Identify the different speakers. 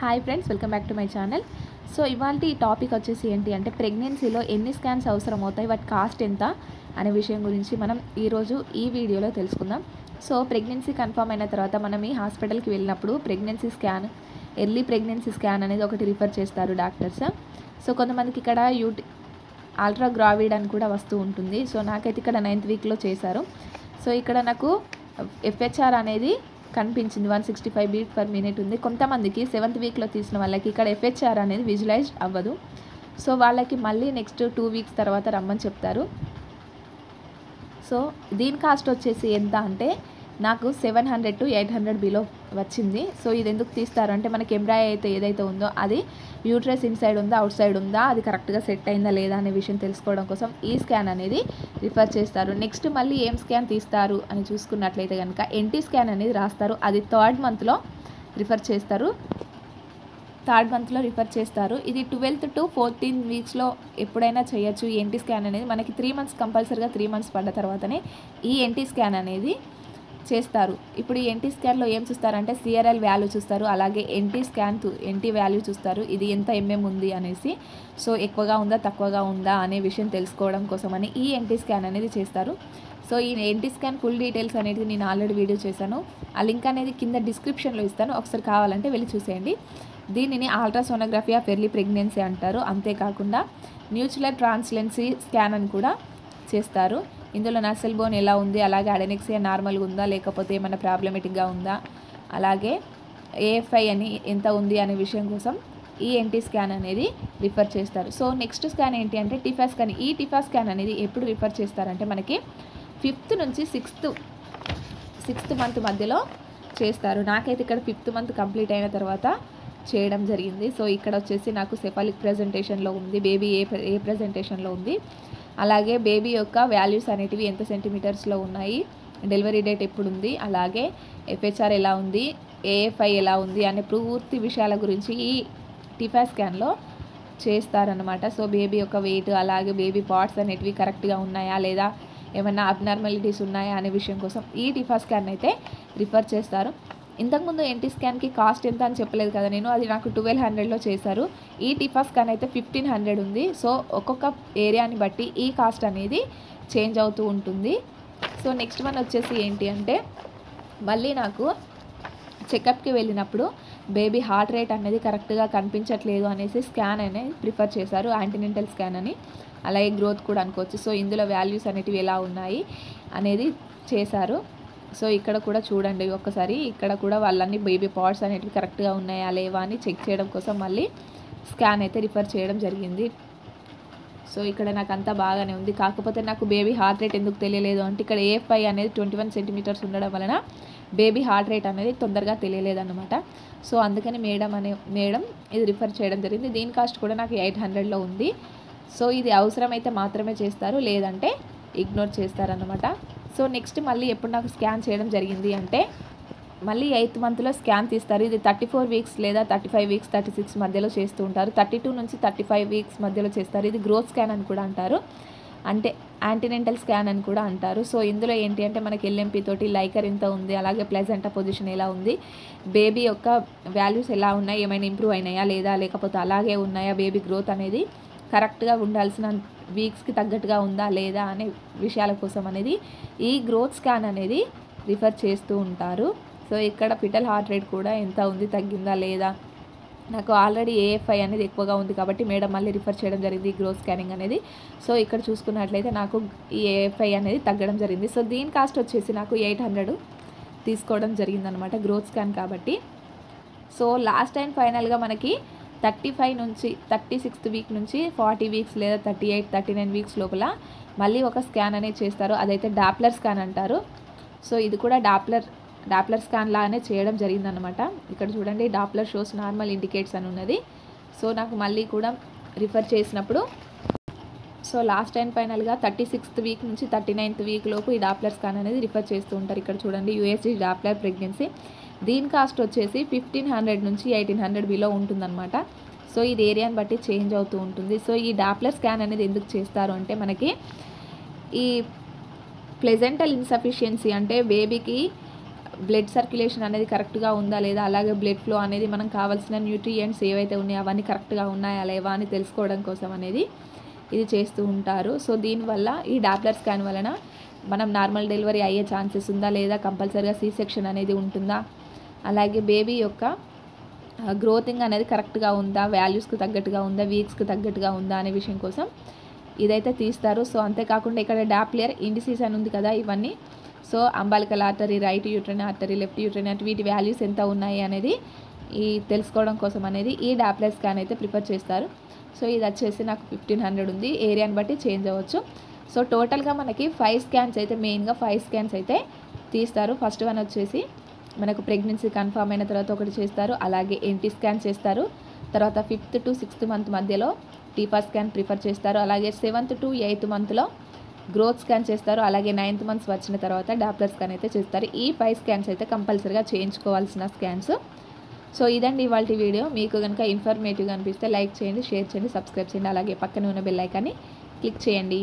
Speaker 1: Hi friends welcome back to my channel so ఇవాళ ఈ topic వచ్చేసి ఏంటి అంటే ప్రెగ్నెన్సీలో ఎన్ని స్కాన్స్ అవసరం అవుతాయి వాటి కాస్ట్ ఎంత? అనే విషయం గురించి మనం ఈరోజు ఈ వీడియోలో తెలుసుకుందాం. సో ప్రెగ్నెన్సీ కన్ఫర్మ్ అయిన తర్వాత మనం ఈ హాస్పిటల్కి వెళ్ళినప్పుడు pregnancy scan early pregnancy scan అనేది ఒకటి రిఫర్ చేస్తారు డాక్టర్స్ సో కొంతమందికి ఇక్కడ యూటి అల్ట్రాగ్రావిడ్ అని కూడా వస్తూ ఉంటుంది. సో నాకైతే ఇక్కడ నైన్త్ వీక్లో చేశారు. సో ఇక్కడ నాకు ఎఫ్హెచ్ఆర్ అనేది కనిపించింది. One sixty five beat per minute ఉంది. కొంతమందికి సెవెంత్ వీక్లో తీసిన వాళ్ళకి ఇక్కడ ఎఫ్హెచ్ఆర్ అనేది విజువలైజ్ అవ్వదు. సో వాళ్ళకి మళ్ళీ నెక్స్ట్ టూ వీక్స్ తర్వాత రమ్మని చెప్తారు. సో దీని కాస్ట్ వచ్చేసి ఎంత అంటే నాకు seven hundred to eight hundred below వచ్చింది. సో ఇది ఎందుకు తీస్తారు? అంటే మనకి ఎంబ్రాయి అయితే ఏదైతే ఉందో అది యూట్రస్ ఇన్సైడ్ ఉందా అవుట్ సైడ్ ఉందా అది కరెక్ట్గా సెట్ అయిందా లేదా అనే విషయం తెలుసుకోవడం కోసం ఈ స్కాన్ అనేది రిఫర్ చేస్తారు. నెక్స్ట్ మళ్ళీ ఏం స్కాన్ తీస్తారు అని చూసుకున్నట్లయితే కనుక ఎన్టీ స్కాన్ అనేది రాస్తారు. అది థర్డ్ మంత్లో రిఫర్ చేస్తారు. థర్డ్ మంత్లో రిఫర్ చేస్తారు. ఇది ట్వెల్త్ టు ఫోర్టీన్ వీక్స్లో ఎప్పుడైనా చేయొచ్చు ఈ ఎన్టీ స్కాన్ అనేది. మనకి త్రీ మంత్స్ కంపల్సరీగా త్రీ మంత్స్ పడ్డ తర్వాతనే ఈ ఎన్టీ స్కాన్ అనేది చేస్తారు. ఇప్పుడు ఈ ఎన్టీ స్కాన్లో ఏం చూస్తారంటే సిఆర్ఎల్ వాల్యూ చూస్తారు అలాగే ఎన్టీ స్కాన్ ఎన్టీ వాల్యూ చూస్తారు ఇది ఎంత ఎంఎం ఉంది అనేసి. సో ఎక్కువగా ఉందా తక్కువగా ఉందా అనే విషయం తెలుసుకోవడం కోసమని ఈ ఎన్టీ స్కాన్ అనేది చేస్తారు. సో ఈ ఎన్టీ స్కాన్ ఫుల్ డీటెయిల్స్ అనేది నేను ఆల్రెడీ వీడియో చేశాను. ఆ లింక్ అనేది కింద డిస్క్రిప్షన్లో ఇస్తాను. ఒకసారి కావాలంటే వెళ్ళి చూసేయండి. దీనిని అల్ట్రాసోనోగ్రఫీ ఆఫ్ ఎర్లీ ప్రెగ్నెన్సీ అంటారు. అంతేకాకుండా న్యూచులర్ ట్రాన్స్లెన్సీ స్కాన్ అని కూడా చేస్తారు. ఇందులో నసల్ బోన్ ఎలా ఉంది? అలాగే అడెనెక్సియా నార్మల్గా ఉందా? లేకపోతే ఏమైనా ప్రాబ్లమేటిక్గా ఉందా? అలాగే ఏఎఫ్ఐ అని ఎంత ఉంది అనే విషయం కోసం ఈ ఎన్టీ స్కాన్ అనేది రిఫర్ చేస్తారు. సో నెక్స్ట్ స్కాన్ ఏంటి అంటే టిఫా స్కాన్. ఈ టిఫా స్కాన్ అనేది ఎప్పుడు రిఫర్ చేస్తారంటే మనకి ఫిఫ్త్ నుంచి సిక్స్త్ సిక్స్త్ మంత్ మధ్యలో చేస్తారు. నాకైతే ఇక్కడ ఫిఫ్త్ మంత్ కంప్లీట్ అయిన తర్వాత చేయడం జరిగింది. సో ఇక్కడ వచ్చేసి నాకు సెఫాలిక్ ప్రజెంటేషన్లో ఉంది. బేబీ ఏ ఏ ప్రజెంటేషన్లో ఉంది. అలాగే బేబీ యొక్క వాల్యూస్ అనేటివి ఎంత సెంటీమీటర్స్లో ఉన్నాయి డెలివరీ డేట్ ఎప్పుడు ఉంది అలాగే ఎఫ్హెచ్ఆర్ ఎలా ఉంది ఏఎఫ్ఐ ఎలా ఉంది అనే పూర్తి విషయాల గురించి ఈ టిఫా స్కాన్లో చేస్తారనమాట సో బేబీ యొక్క వెయిట్ అలాగే బేబీ పార్ట్స్ అనేటివి కరెక్ట్గా ఉన్నాయా లేదా ఏమైనా అబ్నార్మాలిటీస్ ఉన్నాయా అనే విషయం కోసం ఈ టిఫా స్కాన్ అయితే రిఫర్ చేస్తారు. ఇంతకుముందు ఎన్టీ స్కాన్కి కాస్ట్ ఎంత అని చెప్పలేదు కదా నేను అది నాకు ట్వెల్వ్ హండ్రెడ్లో చేశారు. ఈ టిఫా స్కాన్ అయితే ఫిఫ్టీన్ హండ్రెడ్ ఉంది. సో ఒక్కొక్క ఏరియాని బట్టి ఈ కాస్ట్ అనేది చేంజ్ అవుతూ ఉంటుంది. సో నెక్స్ట్ వన్ వచ్చేసి ఏంటి అంటే మళ్ళీ నాకు చెకప్కి వెళ్ళినప్పుడు బేబీ హార్ట్ రేట్ అనేది కరెక్ట్గా కనిపించట్లేదు అనేసి స్కాన్ అనేది ప్రిఫర్ చేశారు యాంటీనెంటల్ స్కాన్ అని. అలాగే గ్రోత్ కూడా అనుకోవచ్చు. సో ఇందులో వాల్యూస్ అనేటివి ఎలా ఉన్నాయి అనేది చేశారు. సో ఇక్కడ కూడా చూడండి ఒక్కసారి ఇక్కడ కూడా వాళ్ళన్ని బేబీ పార్ట్స్ అనేటివి కరెక్ట్గా ఉన్నాయా లేవా అని చెక్ చేయడం కోసం మళ్ళీ స్కాన్ అయితే రిఫర్ చేయడం జరిగింది. సో ఇక్కడ నాకు అంతా బాగానే ఉంది. కాకపోతే నాకు బేబీ హార్ట్ రేట్ ఎందుకు తెలియలేదు అంటే ఇక్కడ ఏఎఫ్ఐ అనేది ట్వంటీ వన్ సెంటీమీటర్స్ ఉండడం వలన బేబీ హార్ట్ రేట్ అనేది తొందరగా తెలియలేదన్నమాట. సో అందుకని మేడం అనే మేడం ఇది రిఫర్ చేయడం జరిగింది. దీని కాస్ట్ కూడా నాకు ఎయిట్ హండ్రెడ్లో ఉంది. సో ఇది అవసరమైతే మాత్రమే చేస్తారు లేదంటే ఇగ్నోర్ చేస్తారనమాట సో నెక్స్ట్ మళ్ళీ ఎప్పుడు నాకు స్కాన్ చేయడం జరిగింది అంటే మళ్ళీ ఎయిత్ మంత్లో స్కాన్ తీస్తారు. ఇది థర్టీ ఫోర్ వీక్స్ లేదా thirty five weeks thirty six మధ్యలో చేస్తూ ఉంటారు. థర్టీ టూ నుంచి థర్టీ ఫైవ్ వీక్స్ మధ్యలో చేస్తారు. ఇది గ్రోత్ స్కాన్ అని కూడా అంటారు. అంటే యాంటీనెంటల్ స్కాన్ అని కూడా అంటారు. సో ఇందులో ఏంటి అంటే మనకి ఎల్ఎంపీ తోటి లైకర్ ఎంత ఉంది అలాగే ప్లెజెంటా పొజిషన్ ఎలా ఉంది బేబీ యొక్క వాల్యూస్ ఎలా ఉన్నాయి ఏమైనా ఇంప్రూవ్ అయినాయా లేదా లేకపోతే అలాగే ఉన్నాయా బేబీ గ్రోత్ అనేది కరెక్ట్గా ఉండాల్సిన వీక్స్కి తగ్గట్టుగా ఉందా లేదా అనే విషయాల కోసం అనేది ఈ గ్రోత్ స్కాన్ అనేది రిఫర్ చేస్తూ ఉంటారు. సో ఇక్కడ పిటల్ హార్ట్ రేట్ కూడా ఎంత ఉంది తగ్గిందా లేదా? నాకు ఆల్రెడీ ఏఎఫ్ఐ అనేది ఎక్కువగా ఉంది కాబట్టి మేడం మళ్ళీ రిఫర్ చేయడం జరిగింది గ్రోత్ స్కానింగ్ అనేది. సో ఇక్కడ చూసుకున్నట్లయితే నాకు ఈ ఏఎఫ్ఐ అనేది తగ్గడం జరిగింది. సో దీని కాస్ట్ వచ్చేసి నాకు ఎయిట్ హండ్రెడ్ తీసుకోవడం జరిగిందనమాట గ్రోత్ స్కాన్ కాబట్టి. సో లాస్ట్ అండ్ ఫైనల్గా మనకి థర్టీ ఫైవ్ నుంచి థర్టీ సిక్స్త్ వీక్ నుంచి ఫార్టీ వీక్స్ లేదా thirty eight thirty nine weeks లోపల మళ్ళీ ఒక స్కాన్ అనేది చేస్తారు. అదైతే డాప్లర్ స్కాన్ అంటారు. సో ఇది కూడా డాప్లర్ డాప్లర్ స్కాన్ లానే చేయడం జరిగిందనమాట ఇక్కడ చూడండి డాప్లర్ షోస్ నార్మల్ ఇండికేట్స్ అని ఉన్నది. సో నాకు మళ్ళీ కూడా రిఫర్ చేసినప్పుడు సో లాస్ట్ అండ్ ఫైనల్గా థర్టీ సిక్స్త్ వీక్ నుంచి థర్టీ నైన్త్ వీక్ లోపు ఈ డాప్లర్ స్కాన్ అనేది రిఫర్ చేస్తూ ఉంటారు. ఇక్కడ చూడండి యూఎస్జీ డాప్లర్ ప్రెగ్నెన్సీ. దీని కాస్ట్ వచ్చేసి ఫిఫ్టీన్ హండ్రెడ్ నుంచి ఎయిటీన్ హండ్రెడ్ బిలో ఉంటుందన్నమాట. సో ఇది ఏరియాని బట్టి చేంజ్ అవుతూ ఉంటుంది. సో ఈ డాప్లర్ స్కాన్ అనేది ఎందుకు చేస్తారు అంటే మనకి ఈ ప్లెజెంటల్ ఇన్సఫిషియన్సీ అంటే బేబీకి బ్లడ్ సర్క్యులేషన్ అనేది కరెక్ట్గా ఉందా లేదా అలాగే బ్లడ్ ఫ్లో అనేది మనం కావాల్సిన న్యూట్రియంట్స్ ఏవైతే ఉన్నాయో అవన్నీ కరెక్ట్గా ఉన్నాయా లేవా అని తెలుసుకోవడం కోసం అనేది ఇది చేస్తూ ఉంటారు. సో దీనివల్ల ఈ డాప్లర్ స్కాన్ వలన మనం నార్మల్ డెలివరీ అయ్యే ఛాన్సెస్ ఉందా లేదా కంపల్సరీగా సీ సెక్షన్ అనేది ఉంటుందా అలాగే బేబీ యొక్క గ్రోతింగ్ అనేది కరెక్ట్గా ఉందా వాల్యూస్కి తగ్గట్టుగా ఉందా వీక్స్కి తగ్గట్టుగా ఉందా అనే విషయం కోసం ఇదైతే తీస్తారు. సో అంతేకాకుండా ఇక్కడ డాప్లియర్ ఇండిసీస్ అని ఉంది కదా ఇవన్నీ. So umbilical artery right uterine artery left uterine artery వీటి వాల్యూస్ ఎంత ఉన్నాయి అనేది ఈ తెలుసుకోవడం కోసం అనేది ఈ డాప్లెస్ స్కాన్ అయితే ప్రిఫర్ చేస్తారు. సో ఇది వచ్చేసి నాకు ఫిఫ్టీన్ హండ్రెడ్ ఉంది. ఏరియాని బట్టి చేంజ్ అవ్వచ్చు. సో టోటల్గా మనకి ఫైవ్ స్కాన్స్ అయితే మెయిన్గా ఫైవ్ స్కాన్స్ అయితే తీస్తారు. ఫస్ట్ వన్ వచ్చేసి మనకు ప్రెగ్నెన్సీ కన్ఫామ్ అయిన తర్వాత ఒకటి చేస్తారు. అలాగే ఎంటీ స్కాన్ చేస్తారు. తర్వాత ఫిఫ్త్ టు సిక్స్త్ మంత్ మధ్యలో టీఫా స్కాన్ ప్రిఫర్ చేస్తారు. అలాగే సెవెంత్ టు ఎయిత్ మంత్లో గ్రోత్ స్కాన్ చేస్తారు. అలాగే నైన్త్ మంత్స్ వచ్చిన తర్వాత డాప్లర్ స్కాన్ అయితే చేస్తారు. ఈ ఫైవ్ స్కాన్స్ అయితే కంపల్సరీగా చేయించుకోవాల్సిన స్కాన్స్. సో ఇదండి ఇవాళ వీడియో. మీకు కనుక ఇన్ఫర్మేటివ్గా అనిపిస్తే లైక్ చేయండి షేర్ చేయండి సబ్స్క్రైబ్ చేయండి. అలాగే పక్కన ఉన్న బెల్ ఐకాన్ని క్లిక్ చేయండి.